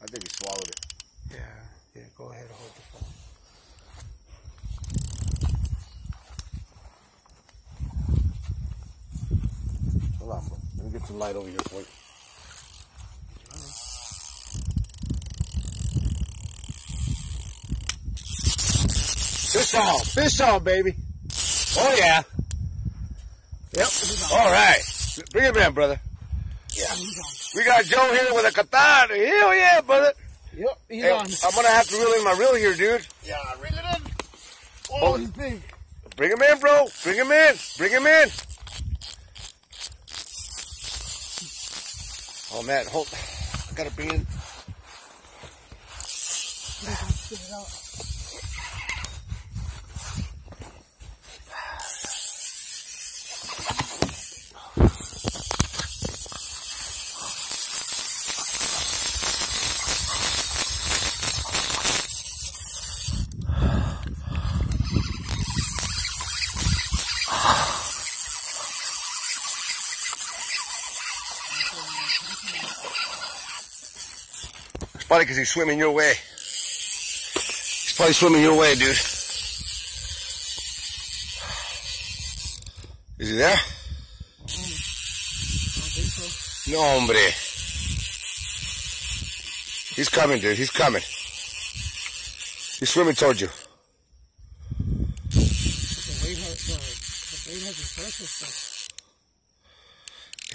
I think he swallowed it. Yeah, yeah, go ahead and hold the phone. Hold on, bro. Let me get some light over here for you. Fish on, fish on, baby. Oh yeah. Yep. All right. Bring him in, brother. Yeah, We got Joe here with a katana. Hell yeah, brother. Yep, he's Hey, on. I'm gonna have to reel in my reel here, dude. Yeah, reel it in. Oh, he's big. Bring him in, bro. Bring him in. Bring him in. Oh man, hold. I gotta bring in. It's probably because he's swimming your way. He's probably swimming your way, dude. Is he there? No, hombre. He's coming, dude. He's coming. He's swimming towards you. The weight has, uh, the weight has a special stuff.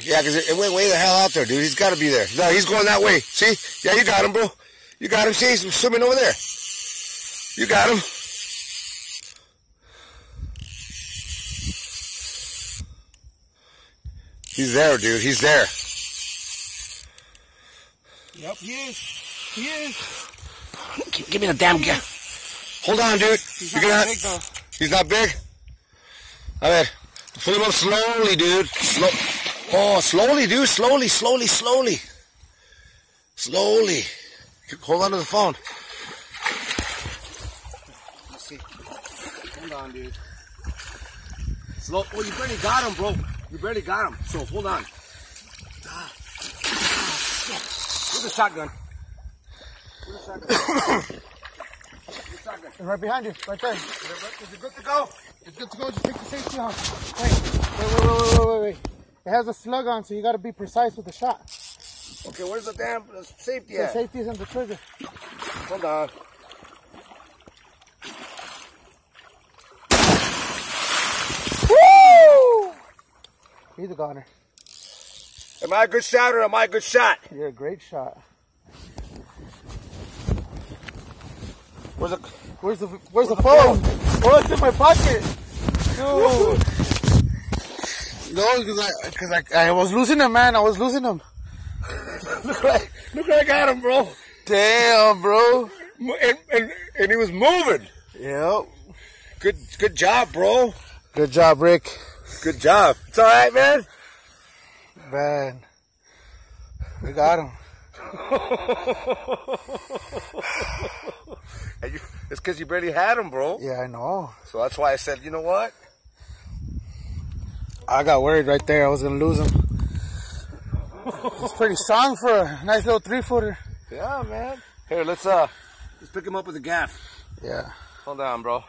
Yeah, because it, it went way the hell out there, dude. He's got to be there. No, he's going that way. See? Yeah, you got him, bro. You got him. See, he's swimming over there. You got him. He's there, dude. He's there. Yep, he is. He is. Give, give me the damn guy. Hold on, dude. He's You're not gonna. big though. He's not big. A ver. Pull him up slowly, dude. Slow. Oh, slowly, dude. Slowly, slowly, slowly. Slowly. Hold on to the phone. Let's see. Hold on, dude. Slow. Oh, you barely got him, bro. You barely got him. So hold on. Ah. Where's the shotgun? Where's the shotgun? Where's the shotgun? Right behind you, right there. Is it, is it good to go? It's good to go. Just take the safety off. Wait, wait, wait, wait, wait, wait, wait. It has a slug on, so you got to be precise with the shot. Okay, where's the damn safety The at? safety is in the trigger. Hold on. Woo! He's a goner. Am I a good shot or am I a good shot? You're a great shot. Where's the Where's the Where's the phone? Oh, it's in my pocket. Dude. No, because I, cause I, I was losing him, man. I was losing him. look like look like I got him, bro. Damn, bro. And, and, and he was moving. Yep. Good good job, bro. Good job, Rick. Good job. It's all right, man. Man. We got him. And you, it's because you barely had him, bro. Yeah, I know. So that's why I said, you know what? I got worried right there. I was gonna lose him. He's pretty strong for a nice little three footer. Yeah, man. Here, let's uh, let's pick him up with a gaff. Yeah. Hold on, bro.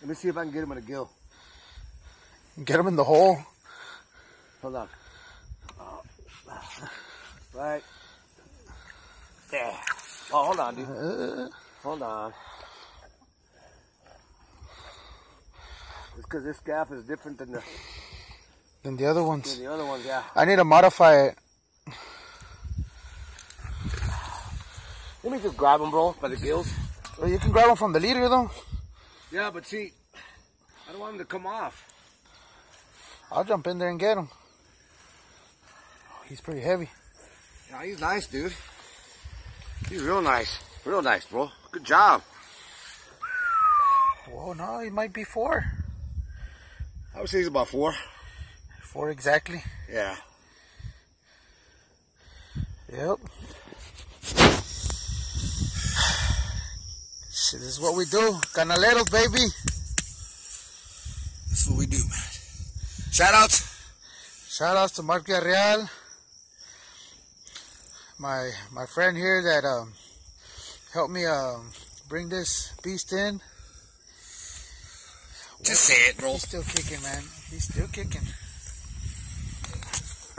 Let me see if I can get him in a gill. Get him in the hole. Hold on. Right. There. Oh, hold on, dude. Uh, Hold on. Because this gaff is different than the, than the other than ones. the other ones, yeah. I need to modify it. Let me just grab him, bro, by the gills. Well, you can grab him from the leader though. Yeah, but see, I don't want him to come off. I'll jump in there and get him. He's pretty heavy. Yeah, he's nice, dude. He's real nice. Real nice, bro. Good job. Whoa, no, he might be four. I would say he's about four. Four exactly. Yeah. Yep. Shit, this is what we do. Canaleros, baby. That's what we do, man. Shout outs. Shout outs to Mark Villarreal, my my friend here that um helped me um bring this beast in. Just say it, bro. He's still kicking, man. He's still kicking.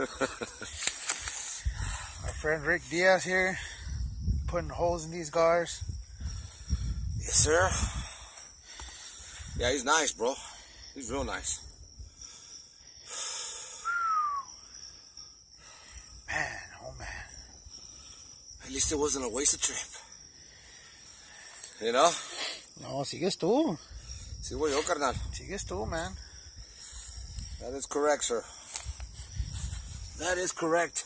Our friend Rick Diaz here, putting holes in these gars. Yes, sir. Yeah, he's nice, bro. He's real nice. Man, oh man. At least it wasn't a wasted trip. You know? No, sigues tú. Voy yo, carnal. Sigues tú, man. That is correct, sir. That is correct.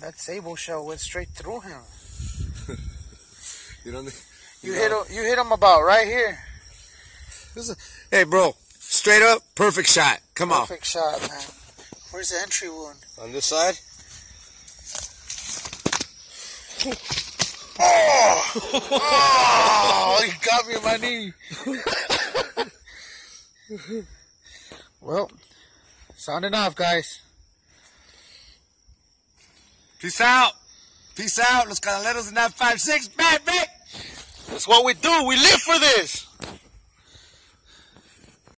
That sable shell went straight through him. You don't think? You hit him. You hit him about right here. This is, hey, bro. Straight up, perfect shot. Come on. Perfect shot, man. Where's the entry wound? On this side? Oh, oh he got me in my knee. well, signing off, guys. Peace out. Peace out. Los Canaleros in that 5-6. Bang, bang. That's what we do. We live for this.